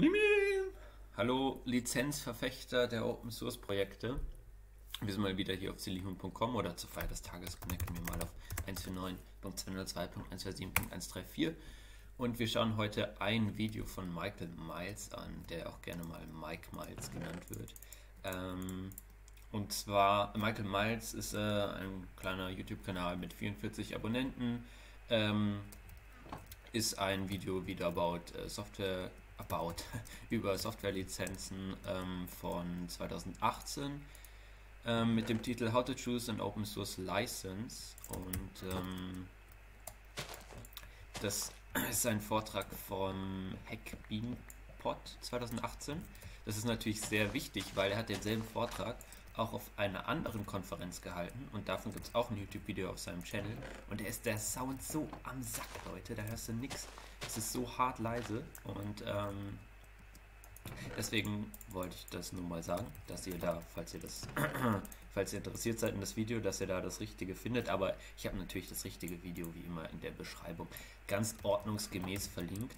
Mimi! Hallo Lizenzverfechter der Open Source Projekte. Wir sind mal wieder hier auf silihun.com oder zur Feier des Tages connecten wir mal auf 149.202.127.134 und wir schauen heute ein Video von Michael Miles an, der auch gerne mal Mike Miles genannt wird. Ähm, und zwar, Michael Miles ist äh, ein kleiner YouTube-Kanal mit 44 Abonnenten. Ähm, ist ein Video wieder about äh, Software about über Softwarelizenzen ähm, von 2018 ähm, mit dem Titel How to Choose an Open Source License und ähm, das ist ein Vortrag vom Hackbeanpot 2018. Das ist natürlich sehr wichtig, weil er hat denselben Vortrag auch auf einer anderen Konferenz gehalten. Und davon gibt es auch ein YouTube-Video auf seinem Channel. Und der ist der Sound so am Sack, Leute, da hörst du nichts. Es ist so hart leise. Und ähm, deswegen wollte ich das nur mal sagen, dass ihr da, falls ihr das, falls ihr interessiert seid in das Video, dass ihr da das Richtige findet, aber ich habe natürlich das richtige Video wie immer in der Beschreibung ganz ordnungsgemäß verlinkt.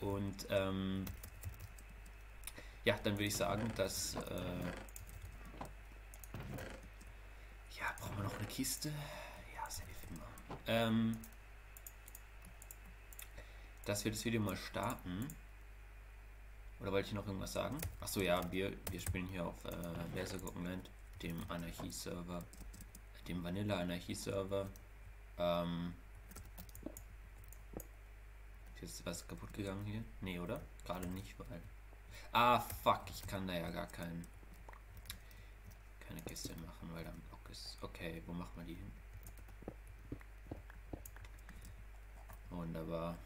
Und ähm, ja, dann würde ich sagen, dass äh, ja, brauchen wir noch eine Kiste? Ja, safe immer. Ähm, dass wir das Video mal starten. Oder wollte ich noch irgendwas sagen? Achso, ja, wir, wir spielen hier auf äh, Lasergurkenland, dem Anarchie-Server, dem Vanilla-Anarchie-Server. Ähm, ist jetzt was kaputt gegangen hier? Nee, oder? Gerade nicht, weil... Ah, fuck, ich kann da ja gar kein, keine Kiste machen, weil dann ist. Okay, wo macht man die hin? Wunderbar.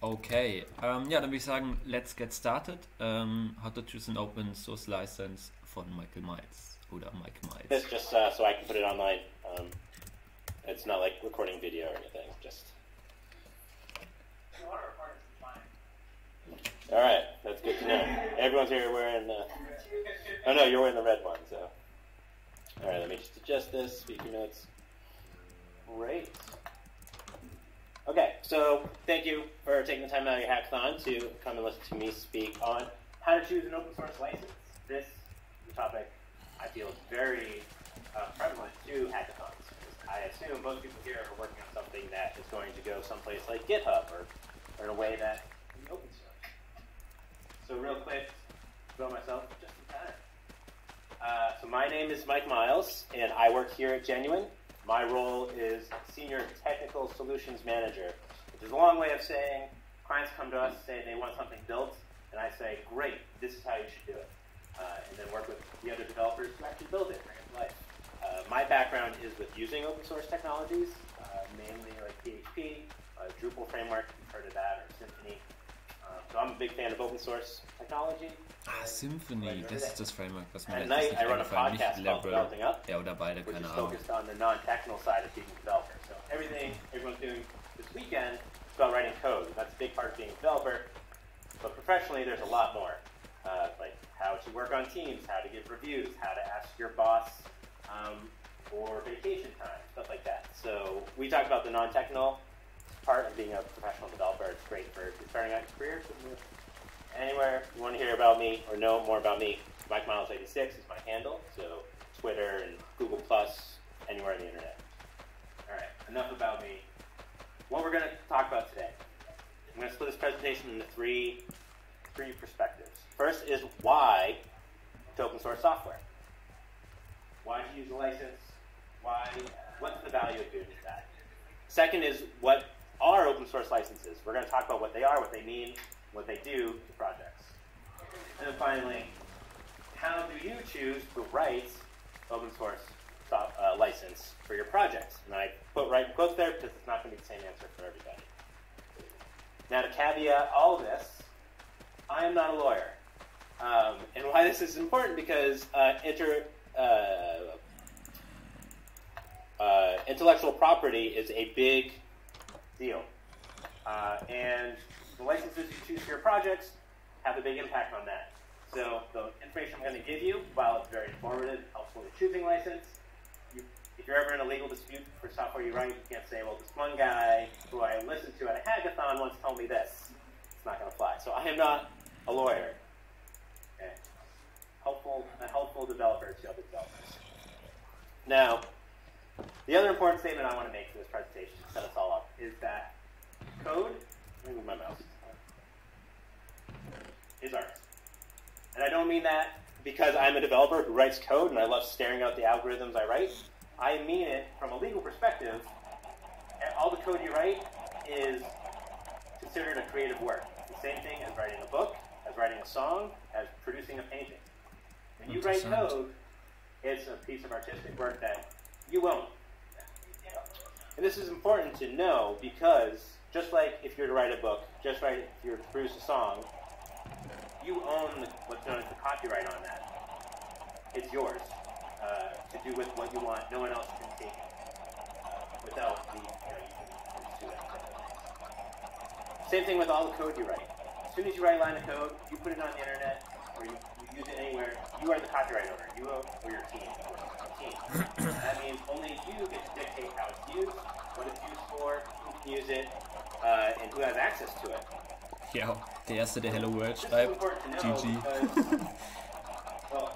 Okay, ähm, ja, dann würde ich sagen, let's get started. Um, how to choose an open source license von Michael Miles oder Mike Miles. It's just uh, so I can put it online. Um, it's not like recording video or anything. Just. All right, that's good to know. Everyone's here wearing. Uh, Oh no, you're wearing the red one, so. Alright, let me just adjust this, speaker notes. Great. Okay, so thank you for taking the time out of your hackathon to come and listen to me speak on how to choose an open source license. This topic I feel is very uh, prevalent to hackathons. I assume most people here are working on something that is going to go someplace like GitHub or, or in a way that. So real quick, about myself, just in time. Uh, so my name is Mike Miles, and I work here at Genuine. My role is Senior Technical Solutions Manager, which is a long way of saying clients come to us, say they want something built, and I say, great, this is how you should do it. Uh, and then work with the other developers to actually build it, bring it to life. Uh, my background is with using open source technologies, uh, mainly like PHP, uh, Drupal framework, you've heard of that, or so I'm a big fan of open source technology. Ah, Symfony, das ist das Framework, was mir letztens night, nicht I run a eingefallen podcast nicht Laravel. Up, Ja, oder beide, keine Ahnung. focused on the non-technical side of being a developer. So everything everyone's doing this weekend is about writing code. That's a big part of being a developer. But professionally, there's a lot more, uh, like how to work on teams, how to give reviews, how to ask your boss um, for vacation time, stuff like that. So we talk about the non-technical part of being a professional developer. It's great for starting out your career. Anywhere you want to hear about me or know more about me, Mike Miles 86 is my handle. So Twitter and Google Plus, anywhere on the internet. All right, enough about me. What we're going to talk about today. I'm going to split this presentation into three three perspectives. First is why to open source software. Why to use a license? Why? What's the value of doing that? Second is what are open source licenses? We're going to talk about what they are, what they mean, what they do to projects. And then finally, how do you choose the right open source uh, license for your projects? And I put right in quotes there because it's not going to be the same answer for everybody. Now, to caveat all this, I am not a lawyer. Um, and why this is important because uh, inter, uh, uh, intellectual property is a big deal. Uh, and the licenses you choose for your projects have a big impact on that. So the information I'm going to give you, while it's very informative, helpful in choosing license, you, if you're ever in a legal dispute for software you write, you can't say, well, this one guy who I listened to at a hackathon once told me this. It's not going to fly. So I am not a lawyer. Okay. Helpful, a helpful developer to other developers. Now, the other important statement I want to make for this presentation set us all up is that code, move my mouse, is art. And I don't mean that because I'm a developer who writes code and I love staring out the algorithms I write. I mean it from a legal perspective. All the code you write is considered a creative work. The same thing as writing a book, as writing a song, as producing a painting. When you write code, it's a piece of artistic work that you own. And this is important to know because just like if you're to write a book, just like if you're to produce a song, you own the, what's known as the copyright on that. It's yours uh, to do with what you want. No one else can take it without the, you know, you can it. Same thing with all the code you write. As soon as you write a line of code, you put it on the internet or you, you use it anywhere, you are the copyright owner. You own, or your team. That means only you get to dictate how it's used, what it's used for, who can use it, uh, and who has access to it. Ja, der erste, der Hello World schreibt. important to know GG. well,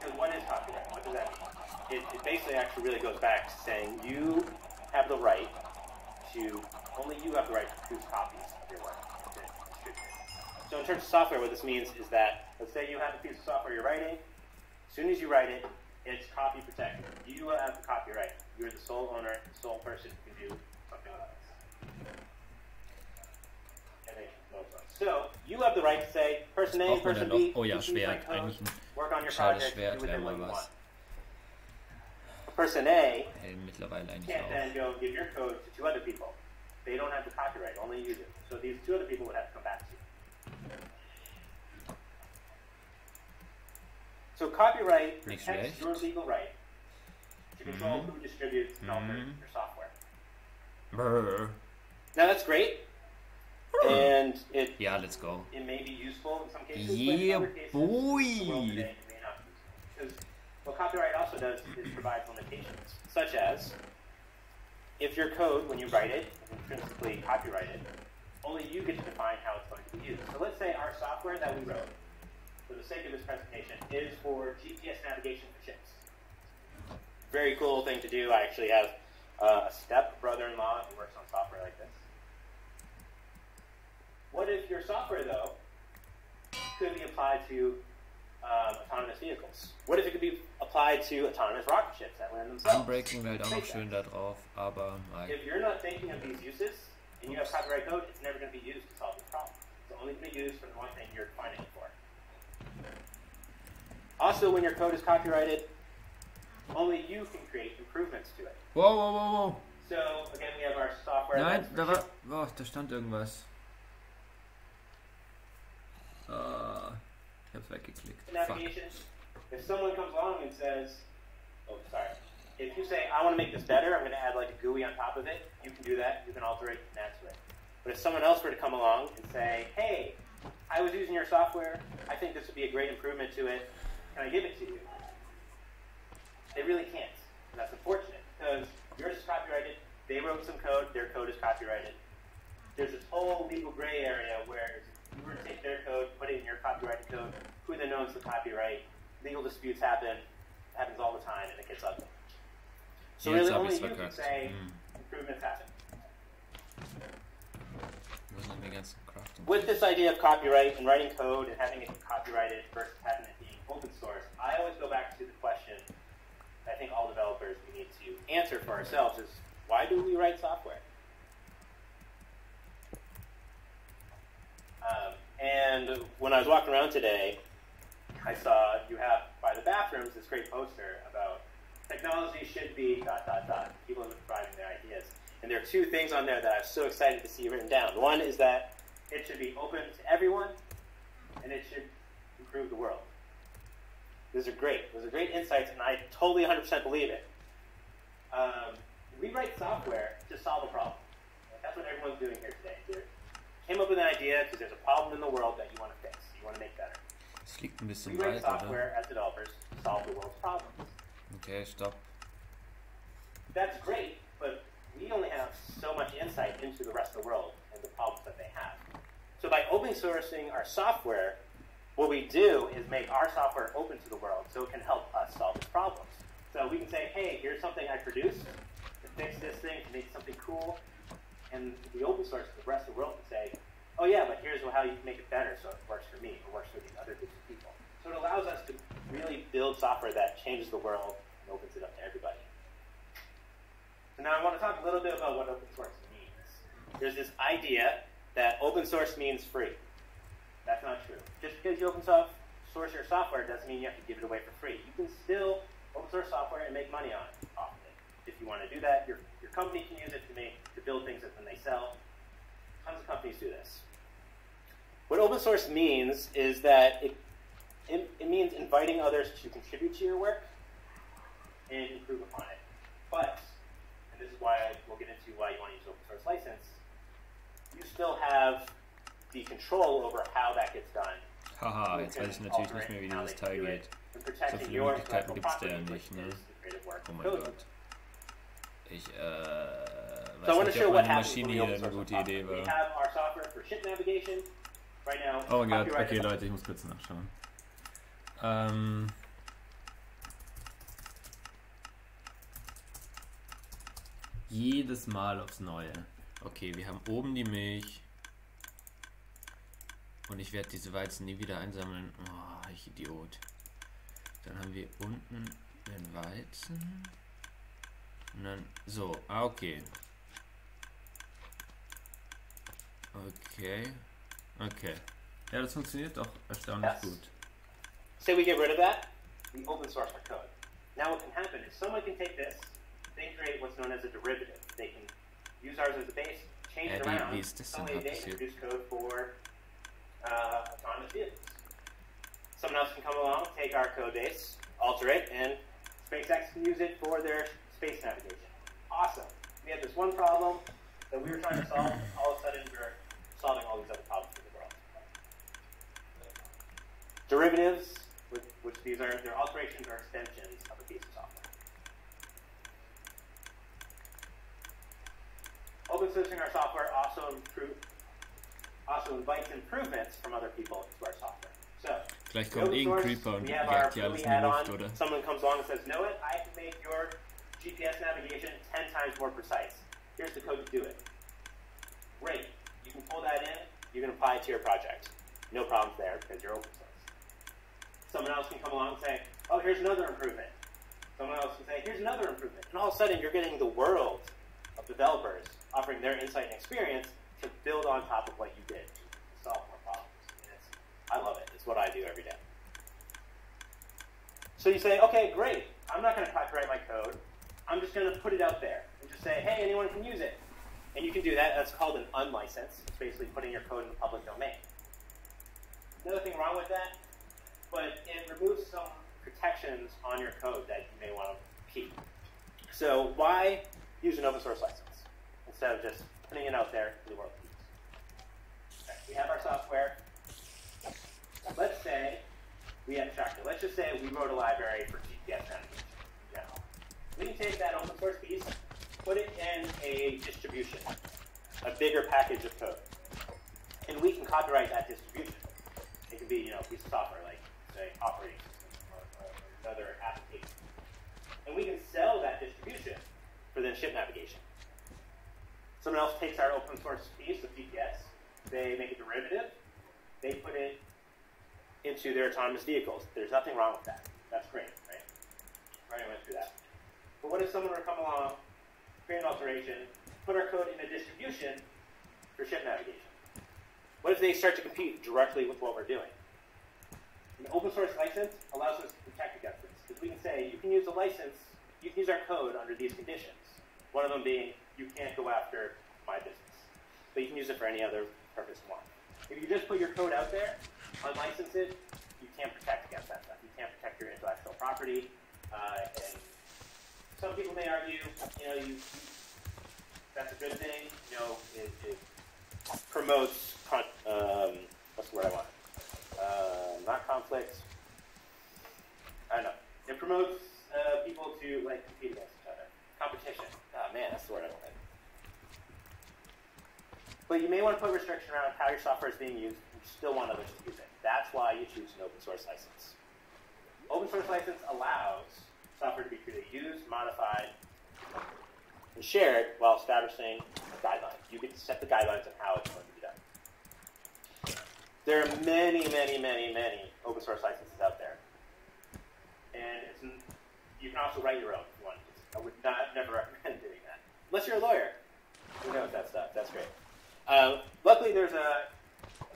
because what is copyright? What does that mean? It, it basically actually really goes back to saying you have the right to, only you have the right to produce copies of your work. to distribute it. So in terms of software, what this means is that, let's say you have a piece of software you're writing, as soon as you write it, it's copy protected. You have the copyright. You're the sole owner, the sole person who can do something like this. And they know so. You have the right to say, person A, oh, person dann B. Oh ja, you can use my Schwert. Eigentlich ein work on your project, Schwert wäre mal was. want. Person A Helm mittlerweile eigentlich can't then go give your code to two other people. They don't have the copyright, only you do. So these two other people would have to come back to you. So copyright protects your legal right to control Mhm. who distributes and offers Mhm. your software. Brr. Now that's great, and it yeah, let's go. it may be useful in some cases, but in Yeah, other cases, boy. today, it may not be. Because what copyright also does is provides limitations, such as if your code, when you write it, is intrinsically copyrighted, only you get to define how it's going to be used. So let's say our software that we wrote, for the sake of this presentation, is for GPS navigation for ships. Very cool thing to do. I actually have uh, a step brother-in-law who works on software like this. What if your software, though, could be applied to um, autonomous vehicles? What if it could be applied to autonomous rocket ships that land themselves? Unbreaking wäre halt auch noch schön da drauf, aber nein. If you're not thinking of these uses and you have copyright code, it's never going to be used to solve this problem. It's only going to be used for the one thing you're defining it for. Also, when your code is copyrighted, only you can create improvements to it. Wow, wow, wow, wow. So again, we have our software. Nein, that's da war. Oh, da stand irgendwas. Ah, ich hab's weggeklickt. Fuck. If someone comes along and says, "Oh, sorry," if you say, "I want to make this better," I'm going to add like a GUI on top of it. You can do that. You can alter it and add to it. But if someone else were to come along and say, "Hey, I was using your software. I think this would be a great improvement to it. Can I give it to you?" They really can't. And that's unfortunate because yours is copyrighted. They wrote some code. Their code is copyrighted. There's this whole legal gray area where you were to take their code, put it in your copyrighted code, who then owns the copyright? Legal disputes happen. happens all the time, and it gets ugly. So Jetzt really, only you can say Hm. improvements happen. Wo sind die ganzen Crafting? With this idea of copyright and writing code and having it copyrighted versus having it open source, I always go back to the question I think all developers we need to answer for ourselves is why do we write software? Um, and when I was walking around today, I saw you have by the bathrooms this great poster about technology should be dot dot dot. People been providing their ideas, and there are two things on there that I'm so excited to see written down. One is that it should be open to everyone, and it should improve the world. Those are great. Those are great insights, and I totally 100% believe it. Um, we write software to solve a problem. That's what everyone's doing here today. They came up with an idea because there's a problem in the world that you want to fix, you want to make better. Es liegt ein We write software as developers to solve the world's problems. Okay, stop. That's great, but we only have so much insight into the rest of the world and the problems that they have. So by open sourcing our software, what we do is make our software open to the world so it can help us solve its problems. So we can say, hey, here's something I produced to fix this thing, to make something cool. And the open source it, the rest of the world can say, oh yeah, but here's how you can make it better so it works for me, or works for these other groups of people. So it allows us to really build software that changes the world and opens it up to everybody. So now I want to talk a little bit about what open source means. There's this idea that open source means free. Just because you open source your software doesn't mean you have to give it away for free. You can still open source software and make money on it off of it. If you want to do that, your, your company can use it to make to build things that then they sell. Tons of companies do this. What open source means is that it, it, it means inviting others to contribute to your work and improve upon it. But, and this is why I, we'll get into why you want to use open source license, you still have the control over how that gets done. Haha, jetzt weiß ich natürlich nicht mehr, wie dieses Teil geht. So viele Möglichkeiten gibt es da nicht, ne? Oh mein Gott. Ich, äh, weiß nicht, ob meine Maschine hier eine gute Idee war. Oh mein Gott, okay Leute, ich muss kurz nachschauen. Ähm... Jedes Mal aufs Neue. Okay, wir haben oben die Milch. Und ich werde diese Weizen nie wieder einsammeln. Oh, ich Idiot. Dann haben wir unten den Weizen. Und dann so, ah, okay. Okay. Okay. Ja, das funktioniert doch erstaunlich yes. gut. Say we get rid of that, we open source our code. Now what can happen is someone can take this, they create what's known as a derivative. They can use ours as a base, change it around. Suddenly they can produce code for uh, autonomous vehicles. Someone else can come along, take our code base, alter it, and SpaceX can use it for their space navigation. Awesome. We had this one problem that we were trying to solve, all of a sudden we're solving all these other problems for the world. Derivatives, which, which these are, they're alterations or extensions of a piece of software. Open sourcing our software also improve, also invites improvements from other people into our software. So, Gleich kommt irgendein Creeper und jagt alles in die Luft, oder? Someone comes along and says, know it, I can make your GPS navigation 10 times more precise. Here's the code to do it. Great. You can pull that in, you can apply it to your project. No problems there because you're open source. Someone else can come along and say, oh, here's another improvement. Someone else can say, here's another improvement. And all of a sudden, you're getting the world of developers offering their insight and experience to build on top of what you did to solve more problems. I love it. It's what I do every day. So you say, okay, great. I'm not going to copyright my code. I'm just going to put it out there and just say, hey, anyone can use it. And you can do that. That's called an unlicense. It's basically putting your code in the public domain. Nothing wrong with that, but it removes some protections on your code that you may want to keep. So why use an open source license instead of just putting it out there for the world to use. We have our software. Let's say we abstract it. Let's just say we wrote a library for GPS navigation in general. We can take that open source piece, put it in a distribution, a bigger package of code. And we can copyright that distribution. It can be, you know, a piece of software like, say, operating system or, or another application. And we can sell that distribution for then ship navigation. Someone else takes our open source piece of GPS, they make a derivative, they put it into their autonomous vehicles. There's nothing wrong with that. That's great, right? I went through that. But what if someone were to come along, create an alteration, put our code in a distribution for ship navigation? What if they start to compete directly with what we're doing? An open source license allows us to protect against this because we can say you can use the license, you can use our code under these conditions. One of them being you can't go after my business. But you can use it for any other purpose you want. If you just put your code out there, unlicense it, you can't protect against that stuff. You can't protect your intellectual property. Uh, and some people may argue, you know, you, that's a good thing. You know, it, it promotes, um, what's the word I want? Uh, not conflict. I don't know. It promotes uh, people to like compete against each other. Competition. Oh man, that's the word I wanted. But you may want to put restriction around how your software is being used. You still want others to use it. That's why you choose an open source license. Open source license allows software to be freely used, modified, and shared while establishing a guideline. You to set the guidelines on how it's going to be done. There are many, many, many, many open source licenses out there. And you can also write your own if you want. I would not never recommend doing that. Unless you're a lawyer. Who knows that stuff? That's great. Uh, luckily, there's a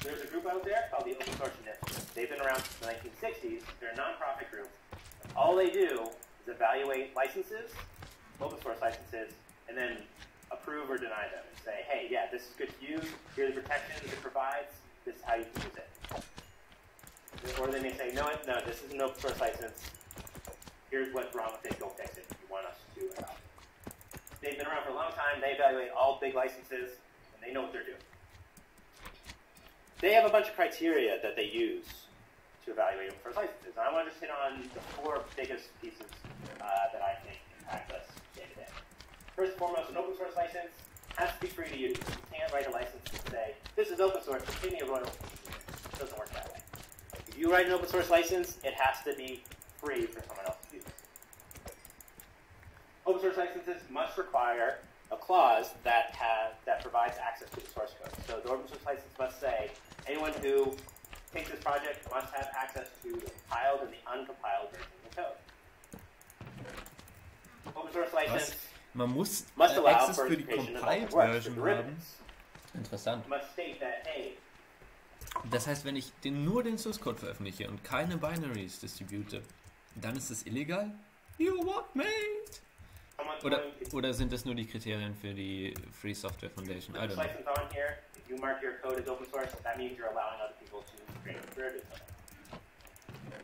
there's a group out there called the Open Source Initiative. They've been around since the 1960s. They're a nonprofit group. All they do is evaluate licenses, open source licenses, and then approve or deny them and say, hey, yeah, this is good to use. Here are the protections it provides. This is how you can use it. Or they may say, no, no, this is an open source license. Here's what's wrong with it. Go fix it. You want us They've been around for a long time. They evaluate all big licenses, and they know what they're doing. They have a bunch of criteria that they use to evaluate open source licenses. I want to just hit on the four biggest pieces uh, that I think impact us day to day. First and foremost, an open source license has to be free to use. You can't write a license and say, this is open source, pay me a royalty. It doesn't work that way. If you write an open source license, it has to be free for someone else to use. Open source licenses must require a clause that has that provides access to the source code. So the open source license must say anyone who takes this project must have access to the compiled and the uncompiled version of the code. Open source license Man muss must allow Access for für die Compiled Version the haben. Interessant. Must state that hey, Das heißt, wenn ich den, nur den Source Code veröffentliche und keine Binaries distribute, dann ist es illegal? You what, mate? Oder, oder sind das nur die Kriterien für die Free Software Foundation? I don't know. license on here. You mark your code as open source, that means you're allowing other people to create derivatives of it.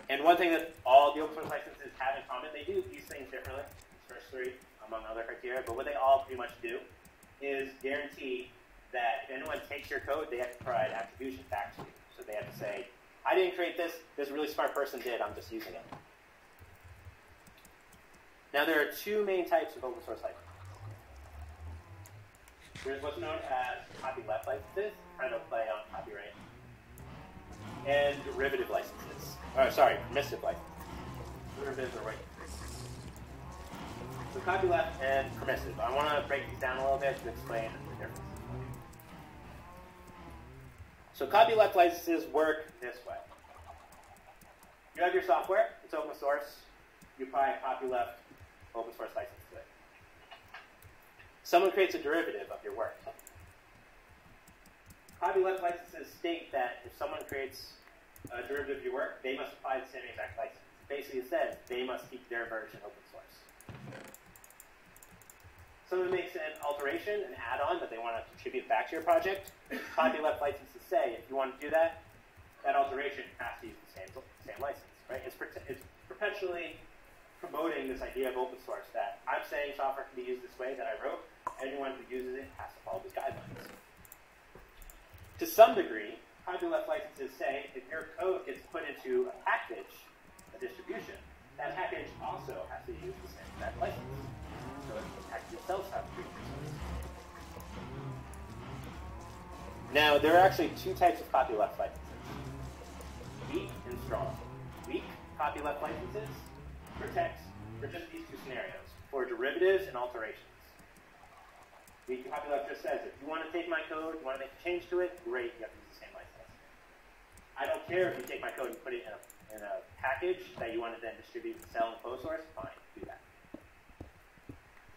And one thing that all the open source licenses have in common, they do these things differently. First three, among other criteria, but what they all pretty much do is guarantee that if anyone takes your code, they have to provide attribution back to you. So they have to say, I didn't create this, this really smart person did, I'm just using it. Now there are two main types of open source licenses. There's what's known as copyleft licenses, kind of play on copyright, and derivative licenses. Oh, sorry, permissive licenses. Derivatives are right. So copyleft and permissive. I want to break these down a little bit to explain the differences. So copyleft licenses work this way. You have your software, it's open source, you apply a copyleft open source license to it. Someone creates a derivative of your work. Copyleft licenses state that if someone creates a derivative of your work, they must apply the same exact license. Basically, it says they must keep their version open source. Someone makes an alteration, an add-on that they want to contribute back to your project. Copyleft licenses say if you want to do that, that alteration has to use the same, same license, right? It's, it's perpetually promoting this idea of open source that I'm saying software can be used this way that I wrote. Anyone who uses it has to follow these guidelines. To some degree, copyleft licenses say if your code gets put into a package, a distribution, that package also has to use the same exact license. So the package itself has to be Now, there are actually two types of copyleft licenses. Weak and strong. Weak copyleft licenses protects for just these two scenarios, for derivatives and alterations. The copyleft just says, if you want to take my code, you want to make a change to it, great, you have to use the same license. I don't care if you take my code and put it in a, in a package that you want to then distribute and sell in closed source, fine, do that.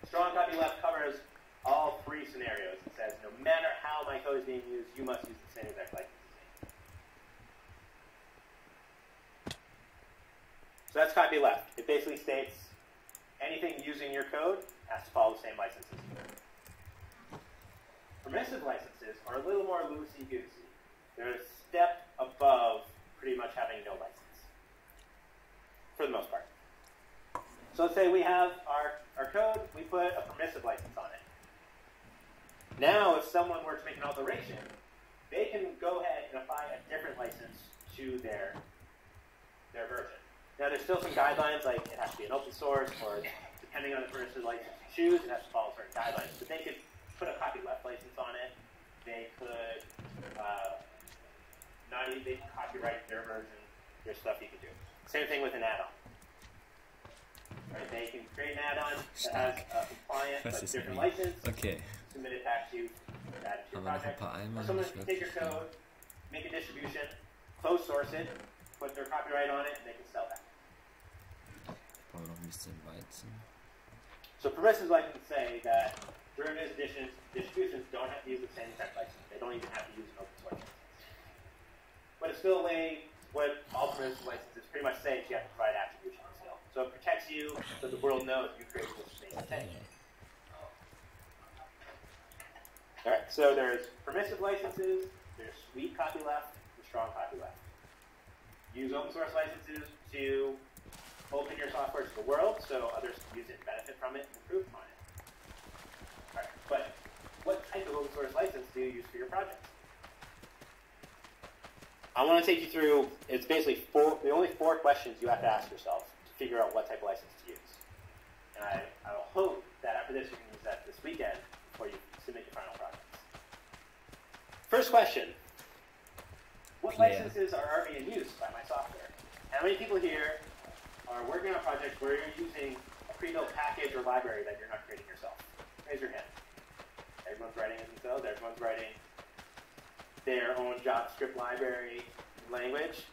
Strong copyleft covers all three scenarios. It says, no matter how my code is being used, you must use the same exact license. So that's copyleft. It basically states anything using your code has to follow the same licenses. Permissive licenses are a little more loosey-goosey. They're a step above pretty much having no license, for the most part. So let's say we have our, our code, we put a permissive license on it. Now, if someone were to make an alteration, they can go ahead and apply a different license to their, their version. Now, there's still some guidelines, like it has to be an open source, or depending on the license you choose, it has to follow certain guidelines. But they could put a copyleft license on it, they could uh, not even they can copyright their version. There's stuff you can do. Same thing with an add-on. Right, they can create an add-on that has a compliant but different license, Okay, submit it back to you, add it to your project. Or someone can take your code, make a distribution, close source it, put their copyright on it, and they can sell that. Brauchen wir noch ein bisschen Weizen. So permissives licenses say that derivatives, additions, distributions don't have to use the same exact license. They don't even have to use an open source license. But it's still a way, what all permissive licenses pretty much say is you have to provide attribution still. So it protects you so the world knows you created this thing. thing. Alright, so there's permissive licenses, there's weak copyleft, and strong copyleft. Use open source licenses to open your software to the world so others can use it, and benefit from it, and improve upon it. Alright, but what type of open source license do you use for your project? I want to take you through, it's basically four, the only four questions you have to ask yourself to figure out what type of license to use. And I, I will hope that after this you can use that this weekend before you submit your final projects. First question. What Clear. licenses are already in use by my software? How many people here are working on projects where you're using a pre-built package or library that you're not creating yourself? Raise your hand. Everyone's writing it themselves. Everyone's writing their own JavaScript library language.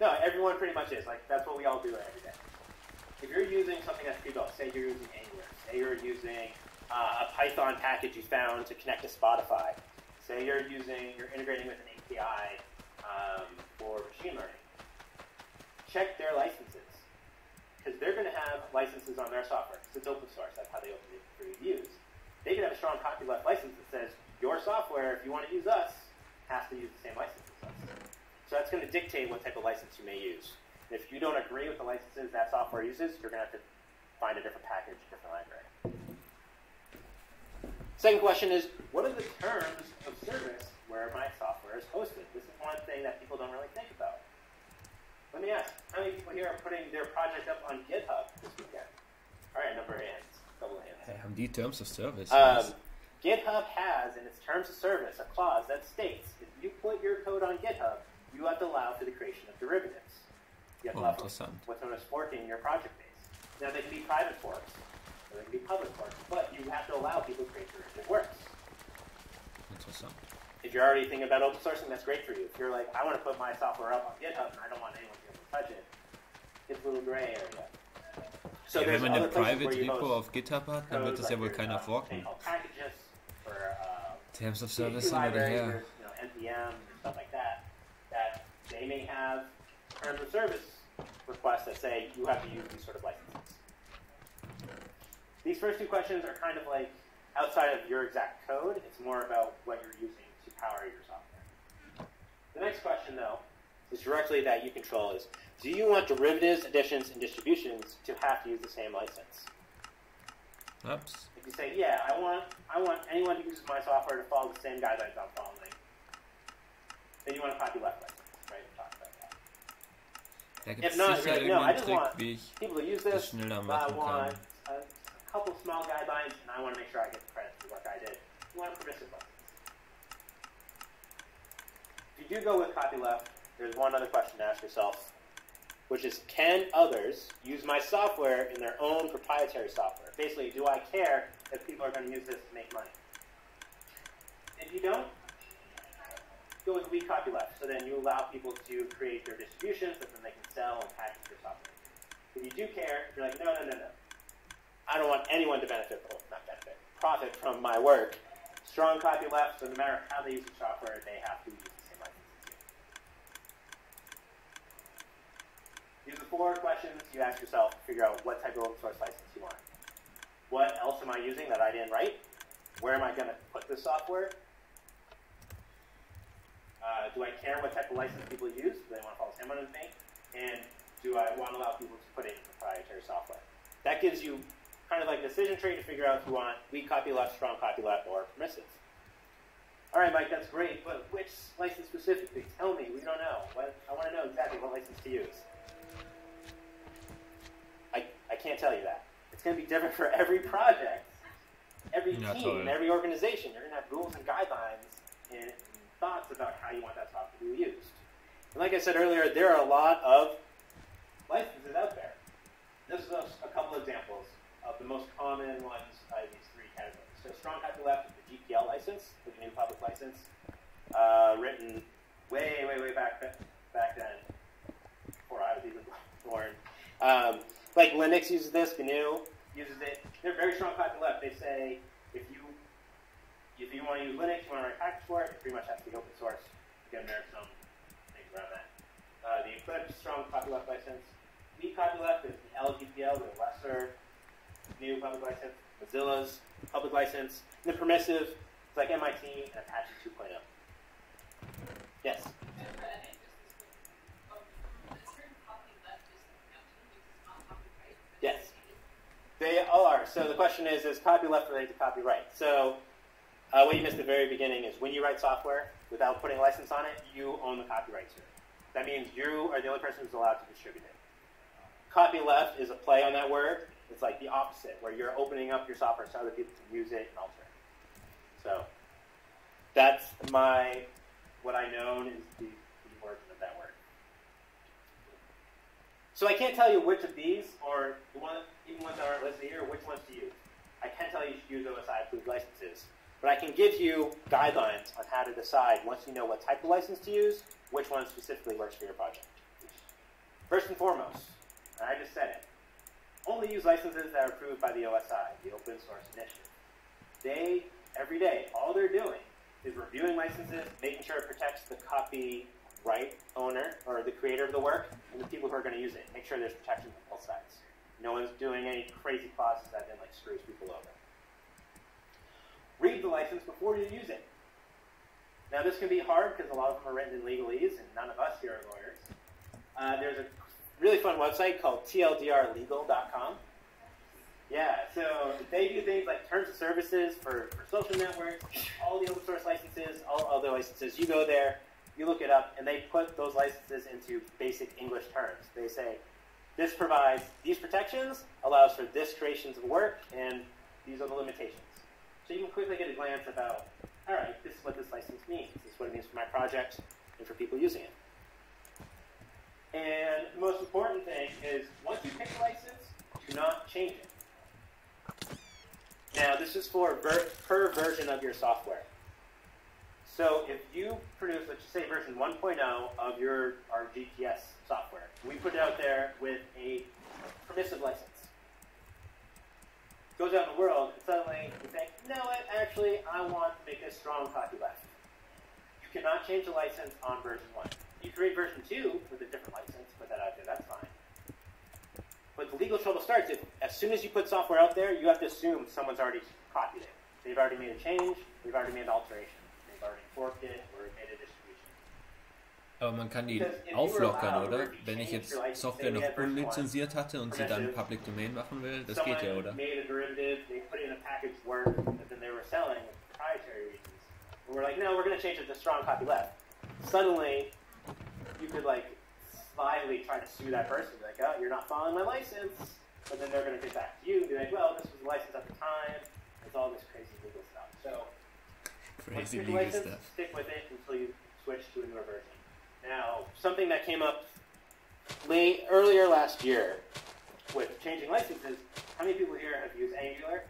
No, everyone pretty much is. Like that's what we all do every day. If you're using something that's pre-built, say you're using Angular, say you're using uh, a Python package you found to connect to Spotify, say you're using, you're integrating with an API um, for machine learning, check their licenses because they're going to have licenses on their software because it's open source. That's how they open it for use. They could have a strong copyleft license that says your software, if you want to use us, has to use the same license as us. So that's going to dictate what type of license you may use. If you don't agree with the licenses that software uses, you're going to have to find a different package, a different library. Second question is, what are the terms of service where my software is hosted? This is one thing that people don't really think. Let me ask, how many people here are putting their project up on GitHub this weekend? All right, number of hands, couple of hands. Hey, haben die Terms of Service? Um, GitHub has in its terms of service a clause that states if you put your code on GitHub, you have to allow for the creation of derivatives. You have to Oh, allow for what's known as forking your project base. Now they can be private forks, or they can be public forks, but you have to allow people to create derivative works. Interessant. If you're already thinking about open sourcing, that's great for you. If you're like, I want to put my software up on GitHub and I don't want anyone to be able to touch it, it's a little gray area. So there's wenn man eine Private Repo auf GitHub hat, dann wird das ja wohl keiner forken. thing called packages for uh, Terms of Service hin oder her. there's, you know, NPM or stuff like that, that they may have terms of service requests that say you have to use these sort of licenses. These first two questions are kind of like outside of your exact code. It's more about what you're using to power your software. The next question, though, is directly that you control is, do you want derivatives, additions, and distributions to have to use the same license? Ups. If you say, yeah, I want, I want anyone who uses my software to follow the same guidelines I'm following, then you want a copyleft license, right? We talked about that. Da gibt es If not, sicher like, no, I irgendeinen just Trick, want wie ich people to use das this. schneller I machen want kann. a couple small guidelines, and I want to make sure I get the credit for I did. You want a permissive license. If you do go with copyleft, there's one other question to ask yourself, which is, can others use my software in their own proprietary software? Basically, do I care if people are going to use this to make money? If you don't, go with weak copyleft. So then you allow people to create their distributions that then they can sell and package their software. If you do care, you're like, no, no, no, no. I don't want anyone to benefit, well, not benefit, profit from my work. Strong copyleft, so no matter how they use the software, they have to use the same license as you. These are four questions you ask yourself to figure out what type of open source license you want. What else am I using that I didn't write? Where am I going to put this software? Uh, do I care what type of license people use? Do they want to follow the same one as me? And do I want to allow people to put in proprietary software? That gives you kind of like a decision tree to figure out if you want weak copyleft, strong copyleft, or permissive. All right, Mike, that's great, but which license specifically? Tell me. We don't know. What, I want to know exactly what license to use. Can't tell you that. It's going to be different for every project, every Ja, team, toll. every organization. You're going to have rules and guidelines and, thoughts about how you want that software to be used. And like I said earlier, there are a lot of licenses out there. This is a, a couple examples of the most common ones out of these three categories. So strong copyleft is the GPL license, the GNU public license, uh, written way, way, way back back then, before I was even born. Um, like Linux uses this, GNU uses it. They're very strong copyleft. They say if you if you want to use Linux, you want to write package for it, it pretty much has to be open source. Again, there are some things around that. Uh, the Eclipse strong copyleft license. Weak copyleft is the LGPL, the lesser GNU public license. Mozilla's public license. And the permissive, it's like MIT and Apache 2.0. Yes. Yes. They are. So the question is, is copyleft related to copyright? So uh, what you missed at the very beginning is when you write software without putting a license on it, you own the copyright to it. That means you are the only person who's allowed to distribute it. Copyleft is a play on that word. It's like the opposite, where you're opening up your software so other people can use it and alter it. So that's my what I know is the, the origin of that word. So I can't tell you which of these, are the one, even ones that aren't listed here, which ones to use. I can tell you should use OSI approved licenses, but I can give you guidelines on how to decide once you know what type of license to use, which one specifically works for your project. First and foremost, and I just said it, only use licenses that are approved by the OSI, the Open Source Initiative. They, every day, all they're doing is reviewing licenses, making sure it protects the copyright owner or the creator of the work and the people who are going to use it. Make sure there's protection on both sides. No one's doing any crazy clauses that then like screws people over. Read the license before you use it. Now this can be hard because a lot of them are written in legalese and none of us here are lawyers. Uh, there's a really fun website called tldrlegal.com yeah, so they do things like terms of services for, for social networks, all the open source licenses, all other licenses. You go there, you look it up, and they put those licenses into basic English terms. They say, this provides these protections, allows for this creations of work, and these are the limitations. So you can quickly get a glance about, all right, this is what this license means. This is what it means for my project and for people using it. And the most important thing is once you pick a license, do not change it. Now, this is for ver per version of your software. So if you produce, let's just say version 1.0 of your our GPS software, we put it out there with a permissive license. Goes out in the world, and suddenly you think, no, actually, I want to make this strong copyleft. You cannot change the license on version 1. You create version 2 with a different license, put that out there, that's fine. But the legal trouble starts if, as soon as you put software out there, you have to assume someone's already copied it. They've already made a change, they've already made an alteration, they've already forked it, or made a distribution. Aber man kann die auflockern, oder? Wenn ich jetzt Software noch unlizenziert hatte und sie dann Public Domain machen will, das geht ja, oder? made a derivative, they put in a package work they were selling proprietary reasons. We're like, no, we're going to change it to strong copyleft. Suddenly, you could like slyly try to sue that person. Be like, oh, you're not following my license. But then they're going to get back to you and be like, well, this was the license at the time. It's all this crazy legal stuff. So, crazy legal license, stuff. Stick with it until you switch to a newer version. Now, something that came up late earlier last year with changing licenses. How many people here have used Angular?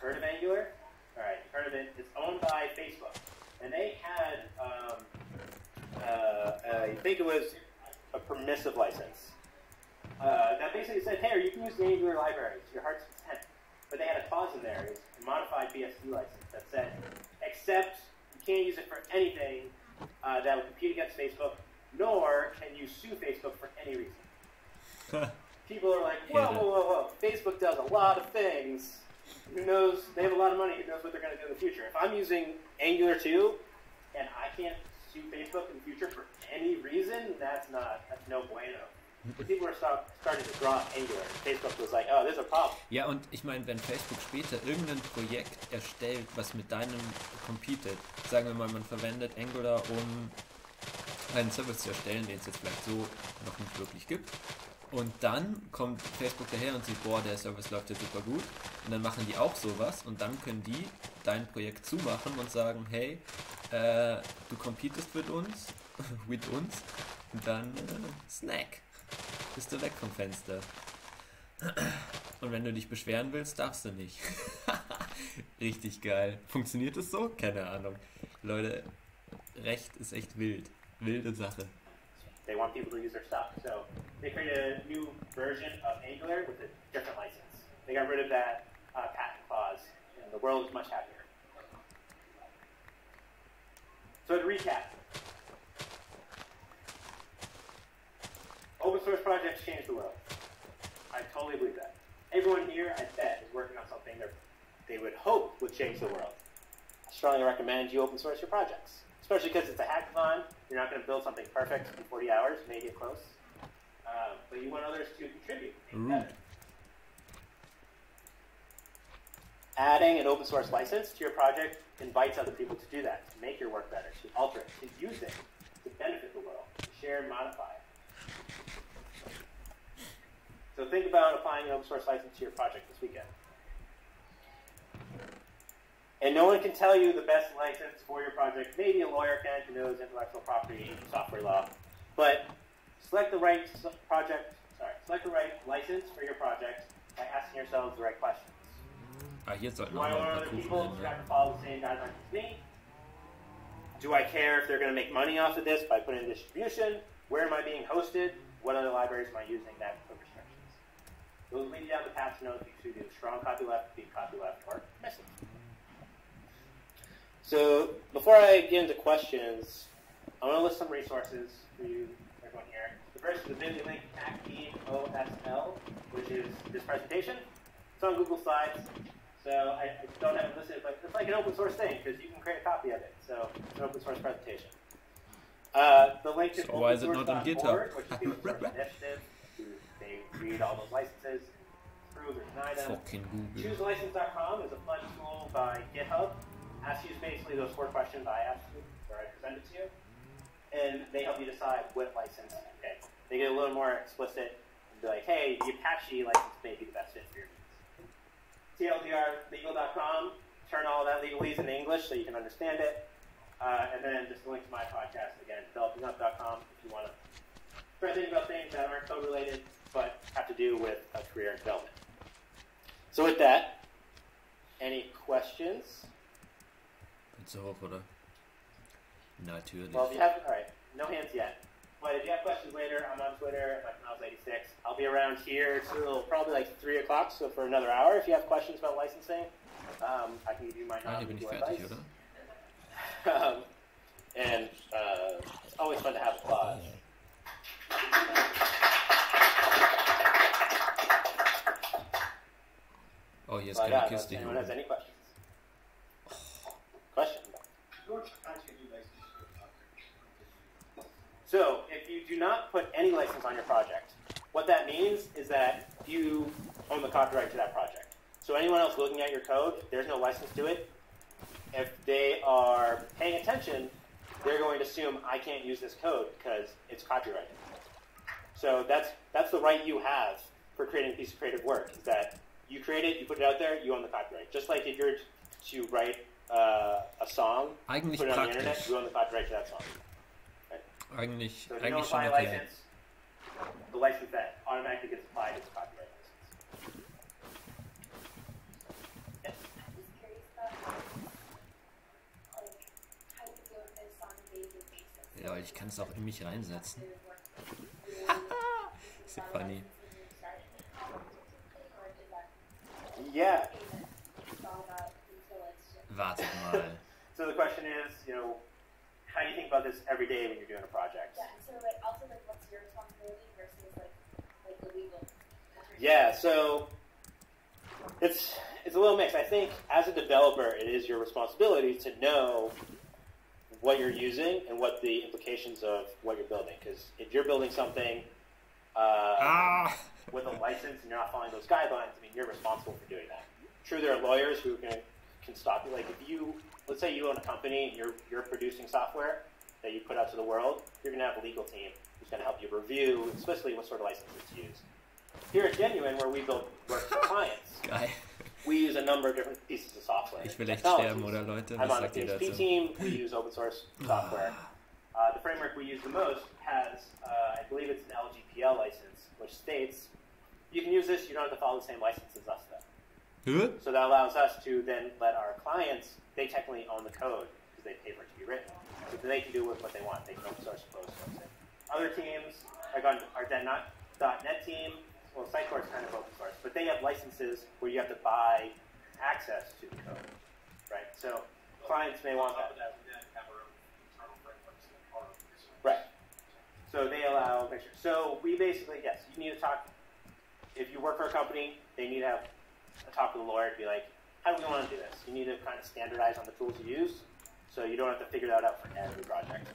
Heard of Angular? All right, heard of it. It's owned by Facebook, and they had, um, uh, I think it was a permissive license. Uh, that basically said, hey, you can use the Angular library to your heart's content. But they had a clause in there, it was a modified BSD license that said, except you can't use it for anything uh, that would compete against Facebook, nor can you sue Facebook for any reason. People are like, whoa, whoa, whoa, whoa, Facebook does a lot of things. Who knows? They have a lot of money. Who knows what they're going to do in the future? If I'm using Angular 2 and I can't sue Facebook in the future for any reason, that's not, that's no bueno. Oh. Ja, und ich meine, wenn Facebook später irgendein Projekt erstellt, was mit deinem competet, sagen wir mal, man verwendet Angular, um einen Service zu erstellen, den es jetzt vielleicht so noch nicht wirklich gibt, Und dann kommt Facebook daher und sieht, boah, der Service läuft ja super gut. Und dann machen die auch sowas und dann können die dein Projekt zumachen und sagen, hey, äh, du competest mit uns, mit uns und dann äh, Snack. Bist du weg vom Fenster. Und wenn du dich beschweren willst, darfst du nicht. Richtig geil. Funktioniert es so? Keine Ahnung. Leute, Recht ist echt wild. Wilde Sache. They want people to use their stuff. So they created a new version of Angular with a different license. They got rid of that uh, patent clause, and the world is much happier. So to recap, open source projects change the world. I totally believe that. Everyone here, I bet, is working on something that they would hope would change the world. I strongly recommend you open source your projects, especially because it's a hackathon. You're not going to build something perfect in 40 hours, maybe get close, um, but you want others to contribute. make it Adding an open source license to your project invites other people to do that, to make your work better, to alter it, to use it, to benefit the world, to share and modify it. So think about applying an open source license to your project this weekend. And no one can tell you the best license for your project. Maybe a lawyer can who knows intellectual property and software law. But select the right project, sorry, select the right license for your project by asking yourselves the right questions. Ah, hier sollten Do I other people have to follow the same guidelines as me? Do I care if they're going to make money off of this by putting in distribution? Where am I being hosted? What other libraries am I using that? Those lead you down the path to know if you should do strong copyleft, weak copyleft, or missing. So before I get into questions, I want to list some resources for you, everyone here. The first is the Bitly link Acme OSL, which is this presentation. It's on Google Slides. So I, I don't have it listed, but it's like an open source thing because you can create a copy of it. So it's an open source presentation. Uh, the link to So why is it not on opensource.org, GitHub? which is They read all those licenses, approve or deny them. Fucking Google. ChooseLicense.com is a fun tool by GitHub. Asks you basically those four questions I asked you, or I presented to you, and they help you decide what license to pick. They get a little more explicit and be like, hey, the Apache license may be the best fit for your needs. TLDRlegal.com, turn all that legalese into English so you can understand it. Uh, and then just a link to my podcast again, developingup.com, if you want to try to about things that aren't code related but have to do with a career in development. So with that, any questions? Hoch, oder? Natürlich. Well, if you have, all right, no hands yet. But if you have questions later, I'm on Twitter at MikeMiles86. I'll be around here till probably like 3 o'clock, so for another hour. If you have questions about licensing, um, I can give you my hier bin ich non-legal advice. Um, and uh, it's always fun to have applause. Oh, hier ist But, keine yeah, Kiste if anyone has any questions? Question? So, if you do not put any license on your project, what that means is that you own the copyright to that project. So, anyone else looking at your code, if there's no license to it, if they are paying attention, they're going to assume I can't use this code because it's copyrighted. So that's that's the right you have for creating a piece of creative work. Is that you create it, you put it out there, you own the copyright. Just like if you're to write uh, a song, Eigentlich put it on the internet, you own the copyright to that song. Eigentlich, So if you don't eigentlich schon apply a okay. license, the license that automatically gets applied is a copyright license. Yes. I'm just curious about how, like, how you do this on a daily basis. Ja, ich kann es auch in mich reinsetzen. Ist ja funny. Yeah. Wartet mal. So the question is, you know, how do you think about this every day when you're doing a project? Yeah, and so like also like what's your responsibility versus like like the legal. Yeah, so it's it's a little mixed. I think as a developer, it is your responsibility to know what you're using and what the implications of what you're building. Because if you're building something uh, Ah! With a license and you're not following those guidelines, I mean, you're responsible for doing that. True, there are lawyers who can can stop you. Like if you, let's say you own a company and you're you're producing software that you put out to the world, you're going to have a legal team who's going to help you review explicitly what sort of licenses to use. Here at Genuine, where we build work for clients, we use a number of different pieces of software. Ich will echt sterben, oder Leute? I'm on the PHP team. We use open source software. Uh, the framework we use the most has, uh, I believe it's an LGPL license, states you can use this. You don't have to follow the same license as us, though. Hä? So that allows us to then let our clients. They technically own the code because they pay for it to be written. So they can do with what they want. They can open source, close source it. Other teams, like on our .NET team, well, Sitecore is kind of open source, but they have licenses where you have to buy access to the code, right? So clients may want that. Right. So they allow pictures. So we basically, yes, you need to talk. If you work for a company, they need to have a talk with a lawyer to be like, how do we want to do this? You need to kind of standardize on the tools you use, so you don't have to figure that out for every project.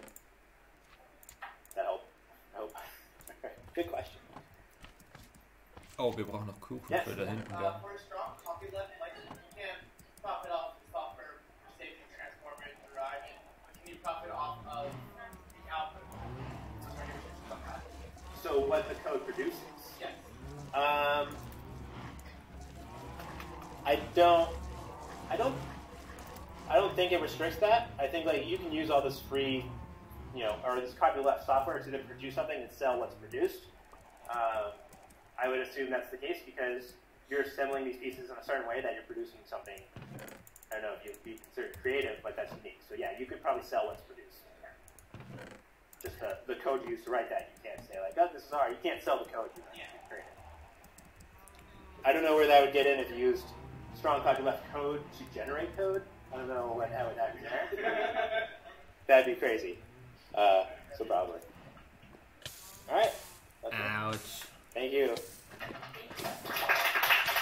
That help? I hope. Good question. Oh, wir brauchen noch Kuchen Yes. für da hinten. Uh, Da. for a strong copyleft license, you can't profit off the software safely transform it and derive it. But can you profit off of the output? So what the code produces? Yes. Um, I don't, I don't, I don't think it restricts that. I think like you can use all this free, you know, or this copyleft software to then produce something and sell what's produced. Um, I would assume that's the case because you're assembling these pieces in a certain way that you're producing something. I don't know if you'd be considered creative, but that's unique. So yeah, you could probably sell what's produced. Just the, the code you use to write that, you can't say like, oh, this is our. You can't sell the code. You Yeah. I don't know where that would get in if you used strong copyleft code to generate code. I don't know what that would happen there. That'd be crazy. Uh, so probably. All right. It. Thank you.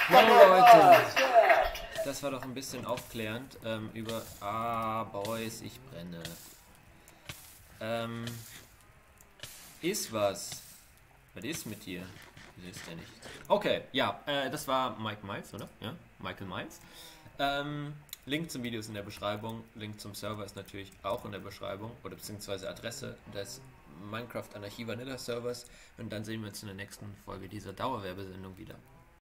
So, Leute. Das war doch ein bisschen aufklärend ähm, über. Ah, Boys, ich brenne. Ähm. Ist was. Was ist mit dir? Wieso ist der nicht? Okay, ja, äh, das war Mike Miles, oder? Ja, Michael Miles. Ähm, Link zum Video ist in der Beschreibung. Link zum Server ist natürlich auch in der Beschreibung. Oder beziehungsweise Adresse des Minecraft Anarchie Vanilla Servers. Und dann sehen wir uns in der nächsten Folge dieser Dauerwerbesendung wieder.